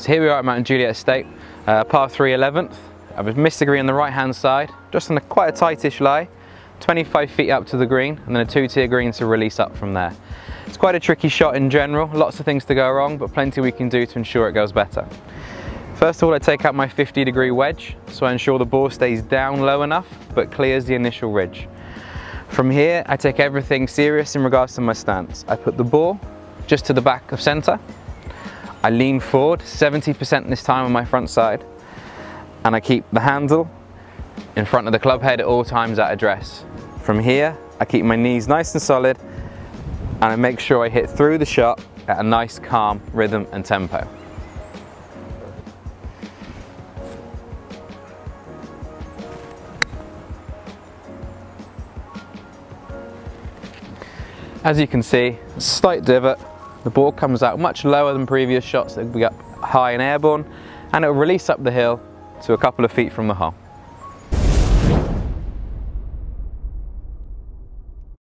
So here we are at Mount Juliet Estate, uh, par 3 11th. I've missed the green on the right hand side, just on a quite a tightish lie, 25 feet up to the green and then a two tier green to release up from there. It's quite a tricky shot in general, lots of things to go wrong, but plenty we can do to ensure it goes better. First of all, I take out my 50 degree wedge, so I ensure the ball stays down low enough, but clears the initial ridge. From here, I take everything serious in regards to my stance. I put the ball just to the back of center, I lean forward 70% this time on my front side and I keep the handle in front of the club head at all times at address. From here, I keep my knees nice and solid and I make sure I hit through the shot at a nice calm rhythm and tempo. As you can see, slight divot, the ball comes out much lower than previous shots that we got high and airborne and it will release up the hill to a couple of feet from the hole.